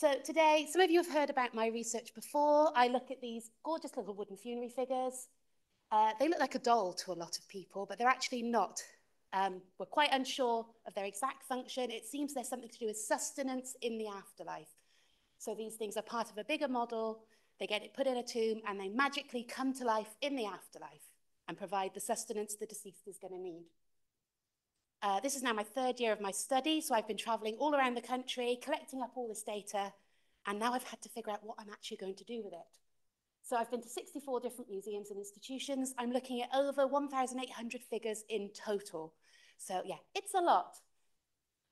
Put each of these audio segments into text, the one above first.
So today, some of you have heard about my research before. I look at these gorgeous little wooden funerary figures. Uh, they look like a doll to a lot of people, but they're actually not. Um, we're quite unsure of their exact function. It seems there's something to do with sustenance in the afterlife. So these things are part of a bigger model. They get it put in a tomb and they magically come to life in the afterlife and provide the sustenance the deceased is going to need. Uh, this is now my third year of my study, so I've been traveling all around the country, collecting up all this data, and now I've had to figure out what I'm actually going to do with it. So I've been to 64 different museums and institutions. I'm looking at over 1,800 figures in total. So yeah, it's a lot.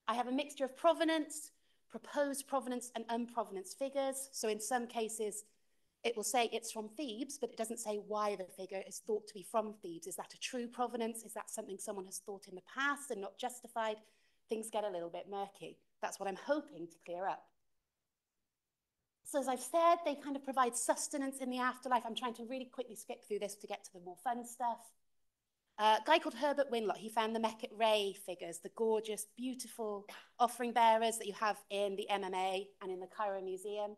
I have a mixture of provenance, proposed provenance and unprovenance figures. So in some cases, it will say it's from Thebes, but it doesn't say why the figure is thought to be from Thebes. Is that a true provenance? Is that something someone has thought in the past and not justified? Things get a little bit murky. That's what I'm hoping to clear up. So as I've said, they kind of provide sustenance in the afterlife. I'm trying to really quickly skip through this to get to the more fun stuff. Uh, a guy called Herbert Winlock, he found the Meketre figures, the gorgeous, beautiful offering bearers that you have in the MMA and in the Cairo Museum.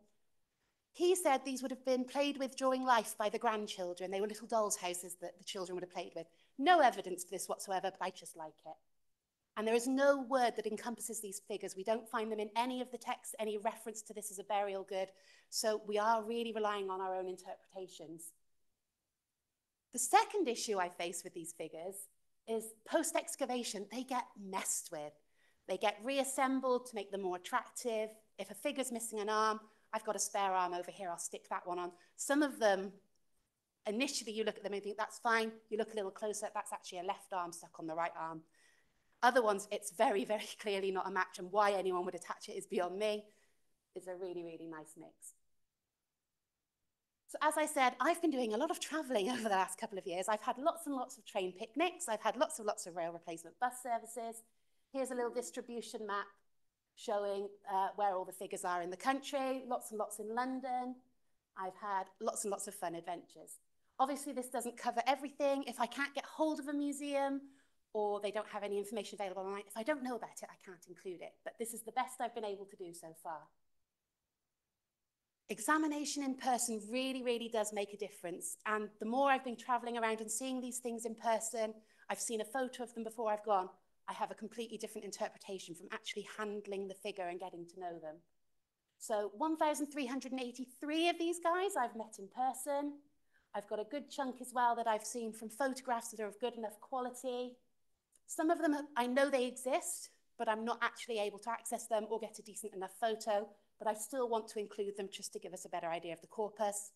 He said these would have been played with during life by the grandchildren. They were little dolls' houses that the children would have played with. No evidence for this whatsoever, but I just like it. And there is no word that encompasses these figures. We don't find them in any of the texts, any reference to this as a burial good. So we are really relying on our own interpretations. The second issue I face with these figures is post-excavation, they get messed with. They get reassembled to make them more attractive. If a figure's missing an arm, I've got a spare arm over here, I'll stick that one on. Some of them, initially you look at them and think that's fine. You look a little closer, that's actually a left arm stuck on the right arm. Other ones, it's very, very clearly not a match and why anyone would attach it is beyond me. It's a really, really nice mix. So as I said, I've been doing a lot of traveling over the last couple of years. I've had lots and lots of train picnics. I've had lots and lots of rail replacement bus services. Here's a little distribution map showing uh, where all the figures are in the country, lots and lots in London. I've had lots and lots of fun adventures. Obviously, this doesn't cover everything. If I can't get hold of a museum or they don't have any information available online, if I don't know about it, I can't include it. But this is the best I've been able to do so far. Examination in person really, really does make a difference. And the more I've been traveling around and seeing these things in person, I've seen a photo of them before I've gone, I have a completely different interpretation from actually handling the figure and getting to know them. So 1,383 of these guys I've met in person. I've got a good chunk as well that I've seen from photographs that are of good enough quality. Some of them, I know they exist, but I'm not actually able to access them or get a decent enough photo, but I still want to include them just to give us a better idea of the corpus.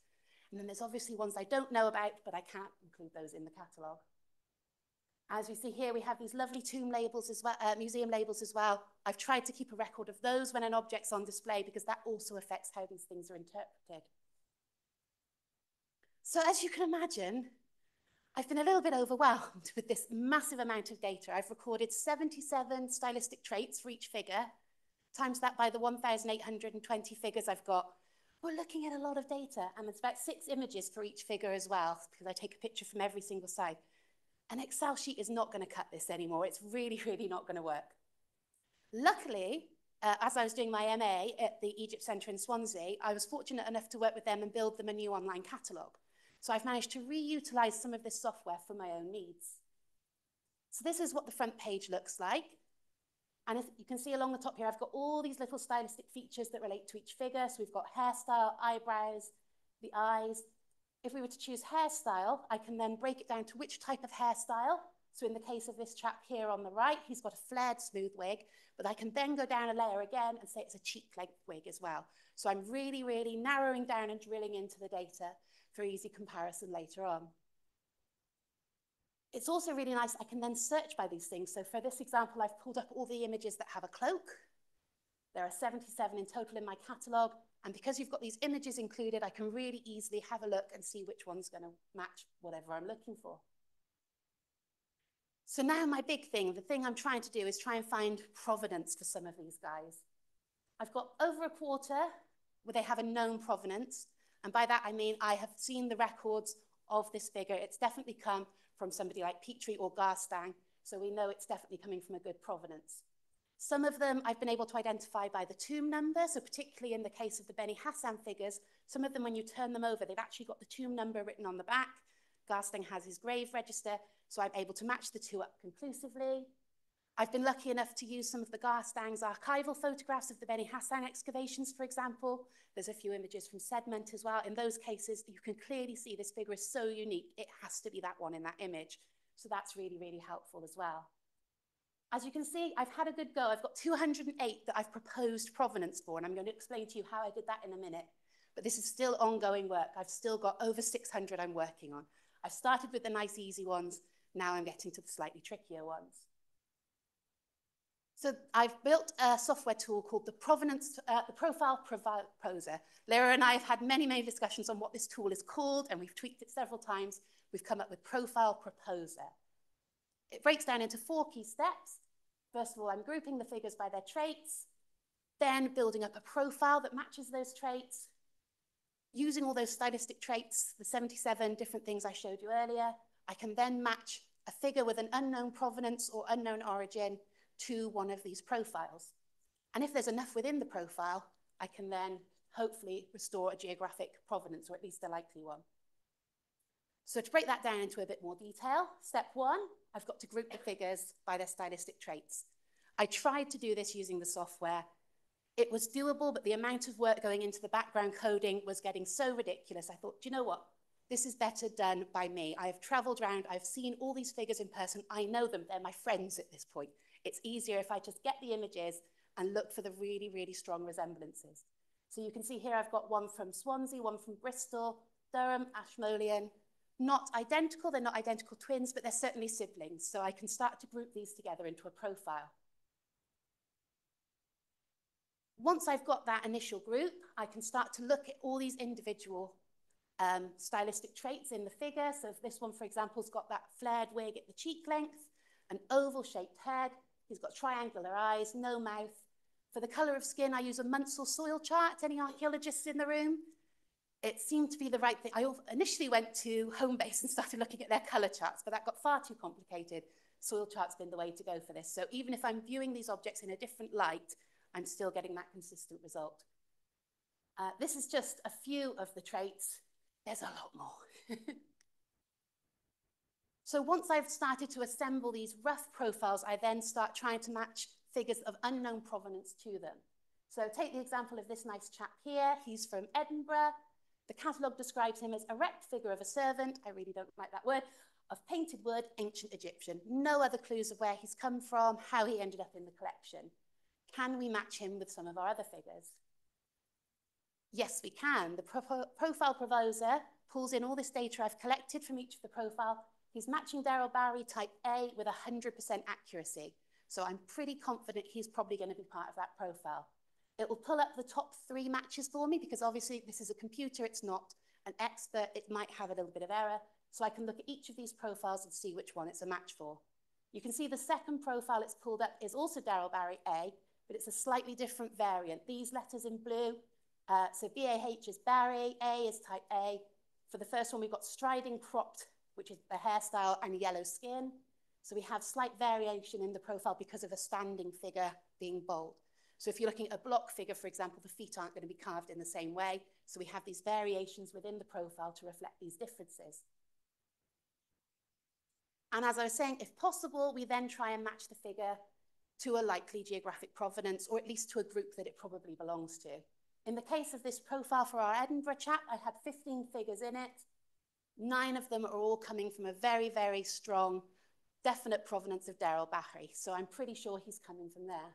And then there's obviously ones I don't know about, but I can't include those in the catalogue. As we see here, we have these lovely tomb labels as well, uh, museum labels as well. I've tried to keep a record of those when an object's on display because that also affects how these things are interpreted. So as you can imagine, I've been a little bit overwhelmed with this massive amount of data. I've recorded 77 stylistic traits for each figure, times that by the 1,820 figures I've got. We're looking at a lot of data, and there's about six images for each figure as well, because I take a picture from every single side. An Excel sheet is not going to cut this anymore. It's really, really not going to work. Luckily, uh, as I was doing my MA at the Egypt Centre in Swansea, I was fortunate enough to work with them and build them a new online catalogue. So I've managed to reutilize some of this software for my own needs. So this is what the front page looks like. And as you can see along the top here, I've got all these little stylistic features that relate to each figure. So we've got hairstyle, eyebrows, the eyes, if we were to choose hairstyle, I can then break it down to which type of hairstyle. So in the case of this chap here on the right, he's got a flared smooth wig, but I can then go down a layer again and say it's a cheek length wig as well. So I'm really, really narrowing down and drilling into the data for easy comparison later on. It's also really nice, I can then search by these things. So for this example, I've pulled up all the images that have a cloak. There are 77 in total in my catalogue. And because you've got these images included, I can really easily have a look and see which one's going to match whatever I'm looking for. So now my big thing, the thing I'm trying to do is try and find provenance for some of these guys. I've got over a quarter where they have a known provenance. And by that, I mean I have seen the records of this figure. It's definitely come from somebody like Petrie or Garstang. So we know it's definitely coming from a good provenance. Some of them I've been able to identify by the tomb number, so particularly in the case of the Beni Hassan figures, some of them when you turn them over, they've actually got the tomb number written on the back. Garstang has his grave register, so I'm able to match the two up conclusively. I've been lucky enough to use some of the Garstang's archival photographs of the Beni Hassan excavations, for example. There's a few images from Sedment as well. In those cases, you can clearly see this figure is so unique, it has to be that one in that image. So that's really, really helpful as well. As you can see, I've had a good go. I've got 208 that I've proposed provenance for, and I'm going to explain to you how I did that in a minute. But this is still ongoing work. I've still got over 600 I'm working on. I've started with the nice, easy ones. Now I'm getting to the slightly trickier ones. So I've built a software tool called the Provenance, uh, the Profile Proposer. Lyra and I have had many, many discussions on what this tool is called, and we've tweaked it several times. We've come up with Profile Proposer. It breaks down into four key steps. First of all, I'm grouping the figures by their traits, then building up a profile that matches those traits, using all those stylistic traits, the 77 different things I showed you earlier, I can then match a figure with an unknown provenance or unknown origin to one of these profiles. And if there's enough within the profile, I can then hopefully restore a geographic provenance, or at least a likely one. So to break that down into a bit more detail, step one, I've got to group the figures by their stylistic traits. I tried to do this using the software. It was doable, but the amount of work going into the background coding was getting so ridiculous. I thought, do you know what? This is better done by me. I have traveled around, I've seen all these figures in person. I know them, they're my friends at this point. It's easier if I just get the images and look for the really, really strong resemblances. So you can see here I've got one from Swansea, one from Bristol, Durham, Ashmolean. Not identical, they're not identical twins, but they're certainly siblings. So I can start to group these together into a profile. Once I've got that initial group, I can start to look at all these individual um, stylistic traits in the figure. So this one, for example, has got that flared wig at the cheek length, an oval-shaped head, He's got triangular eyes, no mouth. For the colour of skin, I use a Munsell soil chart. Any archaeologists in the room? It seemed to be the right thing. I initially went to Homebase and started looking at their colour charts, but that got far too complicated. Soil chart's been the way to go for this. So even if I'm viewing these objects in a different light, I'm still getting that consistent result. Uh, this is just a few of the traits. There's a lot more. So once I've started to assemble these rough profiles, I then start trying to match figures of unknown provenance to them. So take the example of this nice chap here. He's from Edinburgh. The catalogue describes him as a erect figure of a servant. I really don't like that word. Of painted wood, ancient Egyptian. No other clues of where he's come from, how he ended up in the collection. Can we match him with some of our other figures? Yes, we can. The pro profile proposer pulls in all this data I've collected from each of the profile He's matching Deir al-Bahri type A with 100% accuracy. So I'm pretty confident he's probably going to be part of that profile. It will pull up the top three matches for me because obviously this is a computer, it's not an expert, it might have a little bit of error. So I can look at each of these profiles and see which one it's a match for. You can see the second profile it's pulled up is also Deir al-Bahri A, but it's a slightly different variant. These letters in blue, uh, so BAH is Bahri, A is type A. For the first one, we've got striding cropped which is the hairstyle and yellow skin. So we have slight variation in the profile because of a standing figure being bold. So if you're looking at a block figure, for example, the feet aren't going to be carved in the same way. So we have these variations within the profile to reflect these differences. And as I was saying, if possible, we then try and match the figure to a likely geographic provenance, or at least to a group that it probably belongs to. In the case of this profile for our Edinburgh chap, I had 15 figures in it. Nine of them are all coming from a very, very strong, definite provenance of Deir al-Bahri. So I'm pretty sure he's coming from there.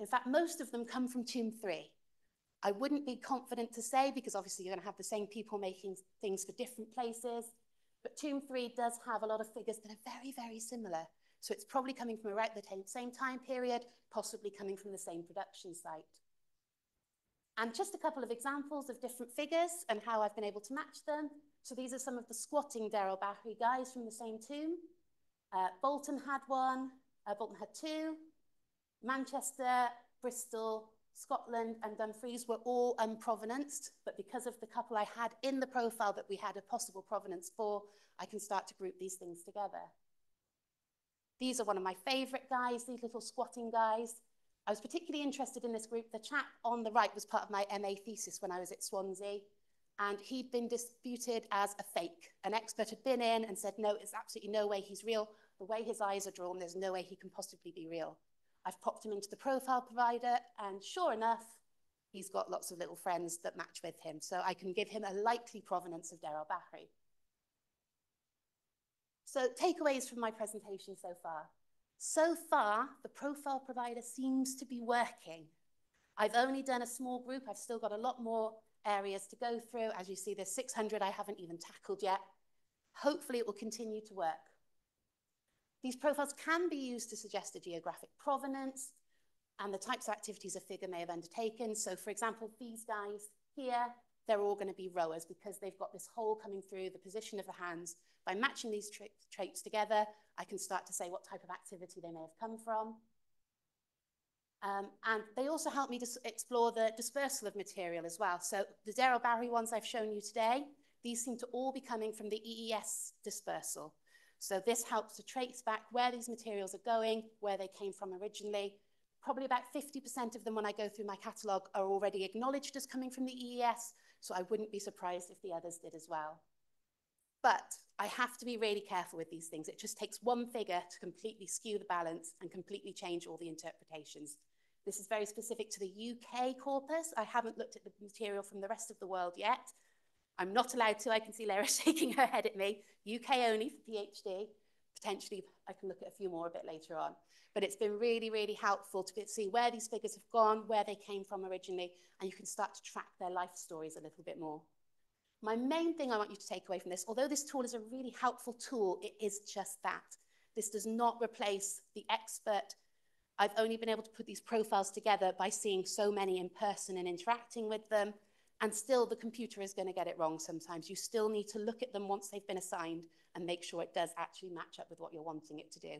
In fact, most of them come from Tomb 3. I wouldn't be confident to say because obviously you're going to have the same people making things for different places. But Tomb 3 does have a lot of figures that are very, very similar. So it's probably coming from around the same time period, possibly coming from the same production site. And just a couple of examples of different figures and how I've been able to match them. So these are some of the squatting Deir al-Bahri guys from the same tomb. Uh, Bolton had one, uh, Bolton had two. Manchester, Bristol, Scotland and Dumfries were all unprovenanced, but because of the couple I had in the profile that we had a possible provenance for, I can start to group these things together. These are one of my favorite guys, these little squatting guys. I was particularly interested in this group. The chap on the right was part of my MA thesis when I was at Swansea, and he'd been disputed as a fake. An expert had been in and said, no, it's absolutely no way he's real. The way his eyes are drawn, there's no way he can possibly be real. I've popped him into the profile provider, and sure enough, he's got lots of little friends that match with him. So I can give him a likely provenance of Deir al-Bahri. So takeaways from my presentation so far. So far, the profile provider seems to be working. I've only done a small group. I've still got a lot more areas to go through. As you see, there's 600 I haven't even tackled yet. Hopefully it will continue to work. These profiles can be used to suggest a geographic provenance and the types of activities a figure may have undertaken. So for example, these guys here, they're all going to be rowers because they've got this hole coming through the position of the hands. By matching these tra traits together, I can start to say what type of activity they may have come from. Um, and they also help me to explore the dispersal of material as well. So the Deir al-Bahri ones I've shown you today, these seem to all be coming from the EES dispersal. So this helps to trace back where these materials are going, where they came from originally. Probably about 50% of them when I go through my catalogue are already acknowledged as coming from the EES, so I wouldn't be surprised if the others did as well. But I have to be really careful with these things. It just takes one figure to completely skew the balance and completely change all the interpretations. This is very specific to the UK corpus. I haven't looked at the material from the rest of the world yet. I'm not allowed to. I can see Lara shaking her head at me. UK only for PhD. Potentially, I can look at a few more a bit later on. But it's been really, really helpful to see where these figures have gone, where they came from originally, and you can start to track their life stories a little bit more. My main thing I want you to take away from this, although this tool is a really helpful tool, it is just that. This does not replace the expert I've only been able to put these profiles together by seeing so many in person and interacting with them. And still, the computer is going to get it wrong sometimes. You still need to look at them once they've been assigned and make sure it does actually match up with what you're wanting it to do.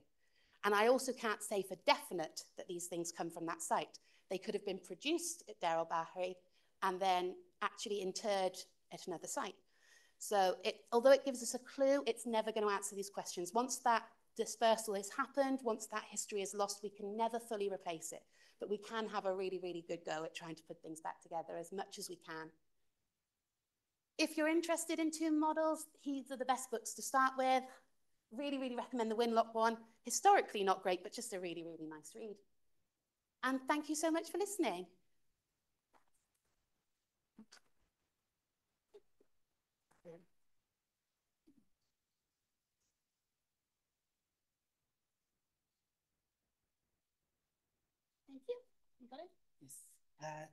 And I also can't say for definite that these things come from that site. They could have been produced at Deir al-Bahri and then actually interred at another site. So it, although it gives us a clue, it's never going to answer these questions. Once that dispersal has happened, once that history is lost, we can never fully replace it. But we can have a really, really good go at trying to put things back together as much as we can. If you're interested in tomb models, these are the best books to start with. Really, really recommend the Winlock one. Historically not great, but just a really, really nice read. And thank you so much for listening. Got it? Yes. Uh,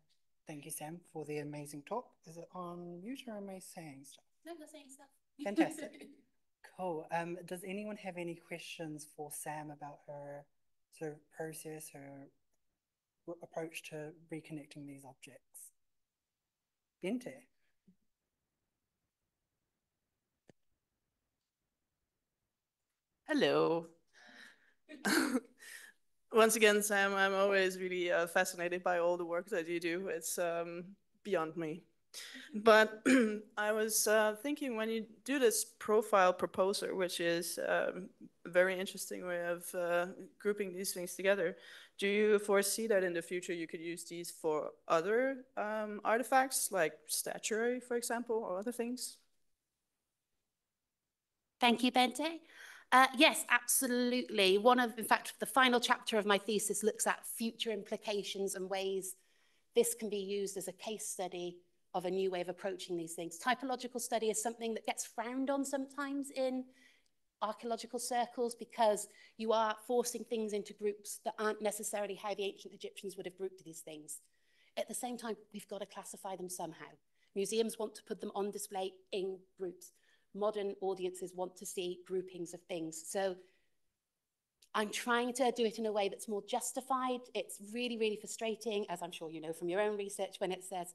thank you, Sam, for the amazing talk. Is it on mute or am I saying stuff? No, you're saying stuff. Fantastic. cool. Um, does anyone have any questions for Sam about her sort of process, her approach to reconnecting these objects? Bente? Hello. once again, Sam, I'm always really uh, fascinated by all the work that you do. It's um, beyond me. But I was uh, thinking when you do this profile proposer, which is um, a very interesting way of uh, grouping these things together, do you foresee that in the future you could use these for other um, artifacts, like statuary, for example, or other things? Thank you, Bente. Uh, yes, absolutely. One of, in fact, the final chapter of my thesis looks at future implications and ways this can be used as a case study of a new way of approaching these things. Typological study is something that gets frowned on sometimes in archaeological circles because you are forcing things into groups that aren't necessarily how the ancient Egyptians would have grouped these things. At the same time, we've got to classify them somehow. Museums want to put them on display in groups modern audiences want to see groupings of things. So I'm trying to do it in a way that's more justified. It's really, really frustrating, as I'm sure you know from your own research, when it says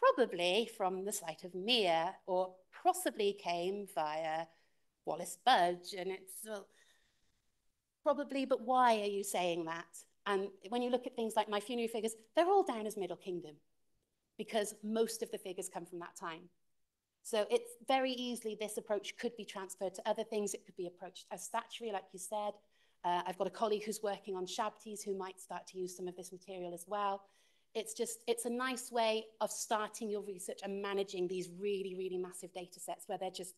probably from the site of Meir or possibly came via Wallis Budge. And it's well, probably, but why are you saying that? And when you look at things like my funerary figures, they're all down as Middle Kingdom because most of the figures come from that time. So it's very easily, this approach could be transferred to other things. It could be approached as statuary, like you said. Uh, I've got a colleague who's working on Shabtis who might start to use some of this material as well. It's just, it's a nice way of starting your research and managing these really, really massive data sets where they're just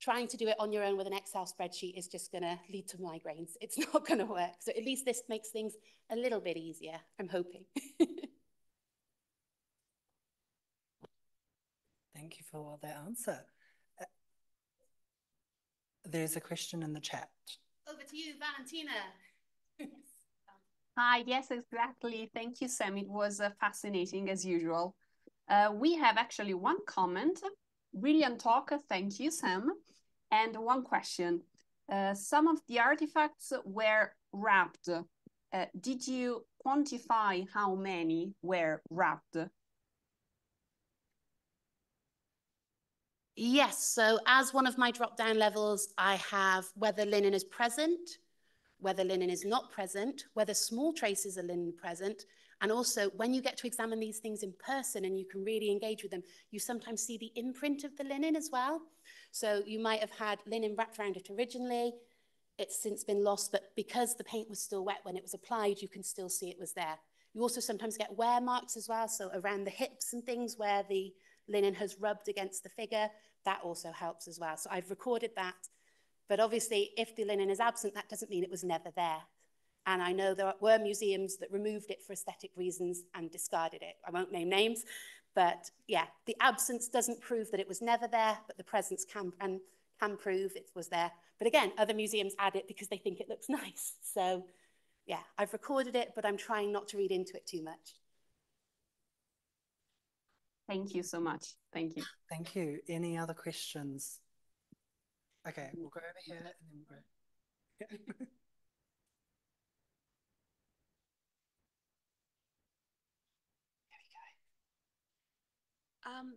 trying to do it on your own with an Excel spreadsheet is just going to lead to migraines. It's not going to work. So at least this makes things a little bit easier, I'm hoping. Thank you for that answer. Uh, there's a question in the chat. Over to you, Valentina. Hi, yes, exactly. Thank you, Sam. It was uh, fascinating as usual. Uh, we have actually one comment. Brilliant talk. Thank you, Sam. And one question. Uh, some of the artifacts were wrapped. Uh, did you quantify how many were wrapped? Yes, so as one of my drop-down levels, I have whether linen is present, whether linen is not present, whether small traces are linen present, and also when you get to examine these things in person and you can really engage with them, you sometimes see the imprint of the linen as well. So you might have had linen wrapped around it originally, it's since been lost, but because the paint was still wet when it was applied, you can still see it was there. You also sometimes get wear marks as well, so around the hips and things where the linen has rubbed against the figure, that also helps as well. So I've recorded that. But obviously, if the linen is absent, that doesn't mean it was never there. And I know there were museums that removed it for aesthetic reasons and discarded it. I won't name names, but yeah, the absence doesn't prove that it was never there, but the presence can, and can prove it was there. But again, other museums add it because they think it looks nice. So yeah, I've recorded it, but I'm trying not to read into it too much. Thank you so much. Thank you. Thank you. Any other questions? Okay, we'll go over here and then we'll go. Um,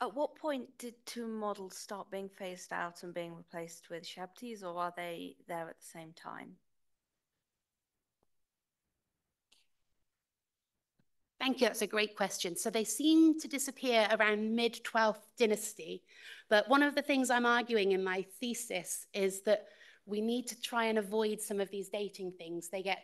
at what point did tomb models start being phased out and being replaced with Shabtis, or are they there at the same time? Thank you. That's a great question. So they seem to disappear around mid 12th dynasty. But one of the things I'm arguing in my thesis is that we need to try and avoid some of these dating things. They get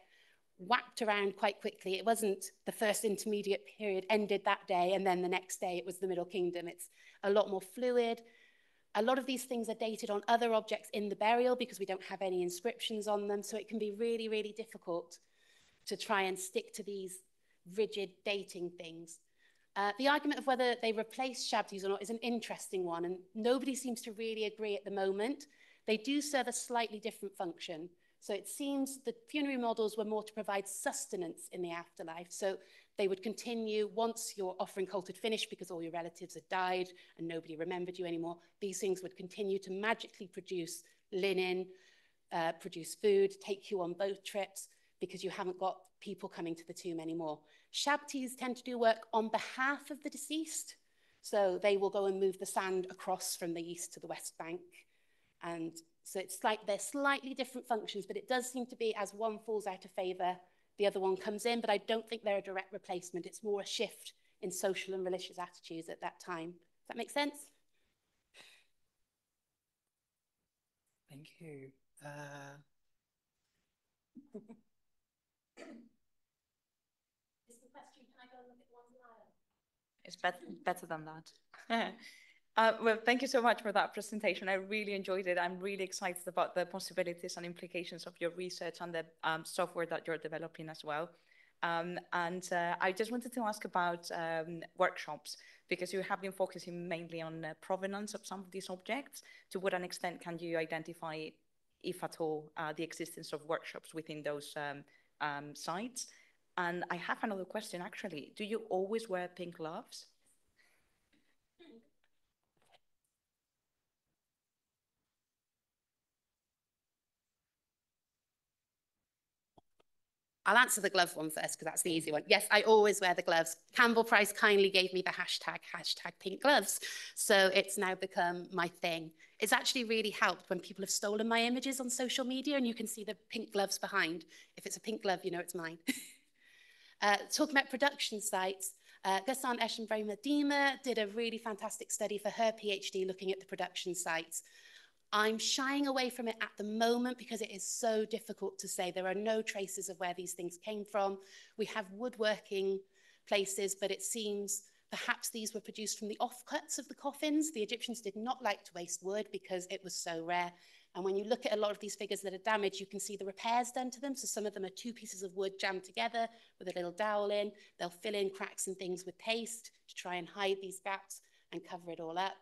whacked around quite quickly. It wasn't the first intermediate period ended that day and then the next day it was the Middle Kingdom. It's a lot more fluid. A lot of these things are dated on other objects in the burial because we don't have any inscriptions on them. So it can be really, really difficult to try and stick to these rigid dating things. Uh, the argument of whether they replace Shabtis or not is an interesting one, and nobody seems to really agree at the moment. They do serve a slightly different function. So it seems the funerary models were more to provide sustenance in the afterlife. So they would continue once your offering cult had finished because all your relatives had died and nobody remembered you anymore. These things would continue to magically produce linen, uh, produce food, take you on boat trips because you haven't got people coming to the tomb anymore. Shabtis tend to do work on behalf of the deceased. So they will go and move the sand across from the east to the west bank. And so it's like they're slightly different functions, but it does seem to be as one falls out of favor, the other one comes in. But I don't think they're a direct replacement. It's more a shift in social and religious attitudes at that time. Does that make sense? Thank you. Uh... It's bet better than that. uh, well, thank you so much for that presentation. I really enjoyed it. I'm really excited about the possibilities and implications of your research and the um, software that you're developing as well. Um, and uh, I just wanted to ask about um, workshops because you have been focusing mainly on uh, provenance of some of these objects. To what an extent can you identify, if at all, uh, the existence of workshops within those um, um, sites? And I have another question actually. Do you always wear pink gloves? I'll answer the glove one first because that's the easy one. Yes, I always wear the gloves. Campbell Price kindly gave me the hashtag, hashtag pink gloves. So it's now become my thing. It's actually really helped when people have stolen my images on social media and you can see the pink gloves behind. If it's a pink glove, you know it's mine. Uh, talking about production sites, uh, Gassan Eshenbrema-Dima did a really fantastic study for her PhD looking at the production sites. I'm shying away from it at the moment because it is so difficult to say. There are no traces of where these things came from. We have woodworking places, but it seems perhaps these were produced from the offcuts of the coffins. The Egyptians did not like to waste wood because it was so rare. And when you look at a lot of these figures that are damaged, you can see the repairs done to them. So some of them are two pieces of wood jammed together with a little dowel in. They'll fill in cracks and things with paste to try and hide these gaps and cover it all up.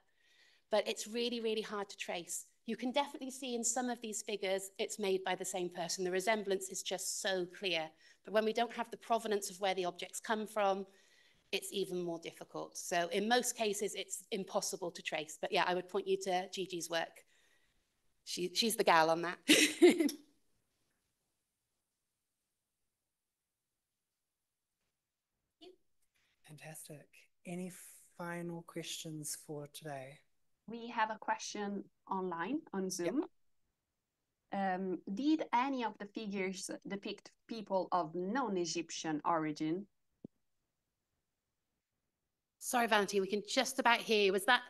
But it's really, really hard to trace. You can definitely see in some of these figures, it's made by the same person. The resemblance is just so clear. But when we don't have the provenance of where the objects come from, it's even more difficult. So in most cases, it's impossible to trace. But yeah, I would point you to Gigi's work. She, she's the gal on that. Fantastic. Any final questions for today? We have a question online on Zoom. Yep. Um, did any of the figures depict people of non-Egyptian origin? Sorry, Valentine, we can just about hear you. Was that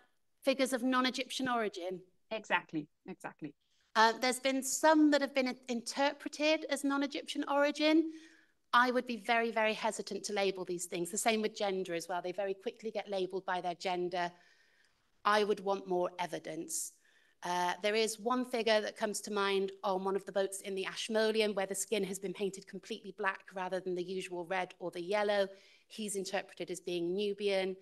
figures of non-Egyptian origin? Exactly, exactly. Uh, there's been some that have been interpreted as non-Egyptian origin. I would be very, very hesitant to label these things. The same with gender as well. They very quickly get labeled by their gender. I would want more evidence. Uh, there is one figure that comes to mind on one of the boats in the Ashmolean where the skin has been painted completely black rather than the usual red or the yellow. He's interpreted as being Nubian,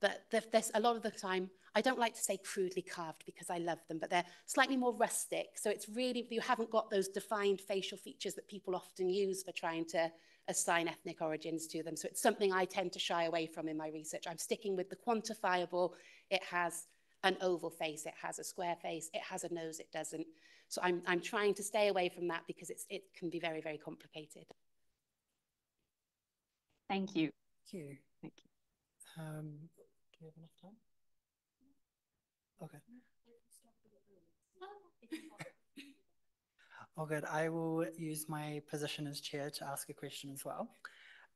but there's a lot of the time, I don't like to say crudely carved because I love them, but they're slightly more rustic. So it's really, you haven't got those defined facial features that people often use for trying to assign ethnic origins to them. So it's something I tend to shy away from in my research. I'm sticking with the quantifiable. It has an oval face, it has a square face, it has a nose, it doesn't. So I'm, I'm trying to stay away from that because it's, it can be very, very complicated. Thank you. Thank you. Thank you. Um, do we have enough time? Okay. Oh, good. I will use my position as chair to ask a question as well.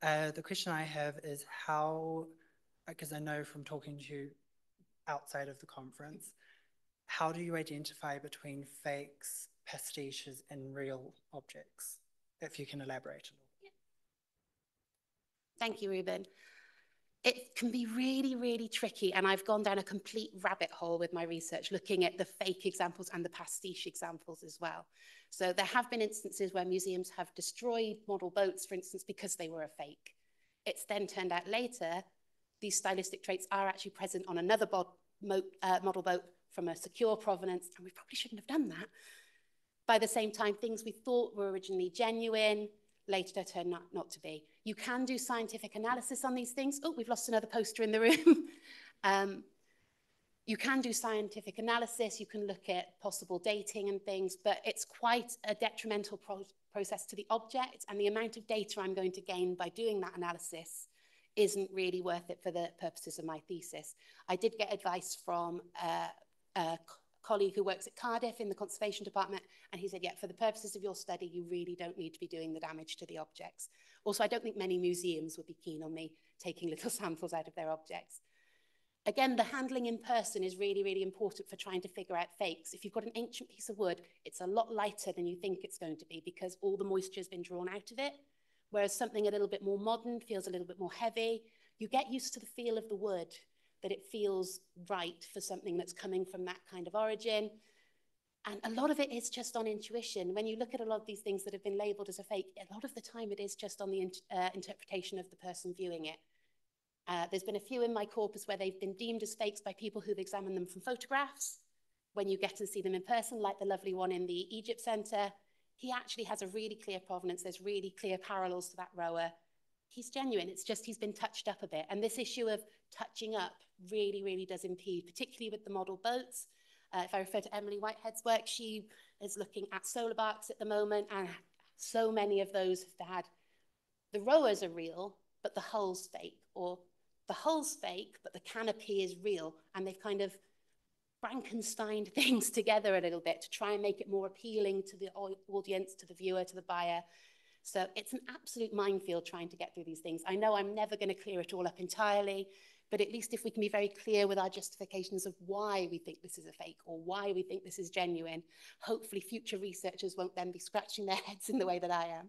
Uh, the question I have is how, because I know from talking to you outside of the conference, how do you identify between fakes, pastiches, and real objects? If you can elaborate a little. Thank you, Ruben it can be really, really tricky. And I've gone down a complete rabbit hole with my research, looking at the fake examples and the pastiche examples as well. So there have been instances where museums have destroyed model boats, for instance, because they were a fake. It's then turned out later, these stylistic traits are actually present on another uh, model boat from a secure provenance, and we probably shouldn't have done that. By the same time, things we thought were originally genuine, later turned not, not to be. You can do scientific analysis on these things. Oh, we've lost another poster in the room. um, you can do scientific analysis, you can look at possible dating and things, but it's quite a detrimental pro process to the object and the amount of data I'm going to gain by doing that analysis isn't really worth it for the purposes of my thesis. I did get advice from uh, a colleague who works at Cardiff in the conservation department, and he said, yeah, for the purposes of your study, you really don't need to be doing the damage to the objects. Also, I don't think many museums would be keen on me taking little samples out of their objects. Again, the handling in person is really, really important for trying to figure out fakes. If you've got an ancient piece of wood, it's a lot lighter than you think it's going to be because all the moisture has been drawn out of it. Whereas something a little bit more modern feels a little bit more heavy. You get used to the feel of the wood, that it feels right for something that's coming from that kind of origin. And a lot of it is just on intuition. When you look at a lot of these things that have been labeled as a fake, a lot of the time it is just on the uh, interpretation of the person viewing it. Uh, there's been a few in my corpus where they've been deemed as fakes by people who've examined them from photographs. When you get to see them in person, like the lovely one in the Egypt Centre, he actually has a really clear provenance. There's really clear parallels to that rower. He's genuine. It's just he's been touched up a bit. And this issue of touching up really, really does impede, particularly with the model boats. Uh, if I refer to Emily Whitehead's work, she is looking at solar barks at the moment, and so many of those have had the rowers are real, but the hull's fake, or the hull's fake, but the canopy is real, and they've kind of Frankenstein things together a little bit to try and make it more appealing to the audience, to the viewer, to the buyer. So it's an absolute minefield trying to get through these things. I know I'm never going to clear it all up entirely, But at least if we can be very clear with our justifications of why we think this is a fake or why we think this is genuine, hopefully future researchers won't then be scratching their heads in the way that I am.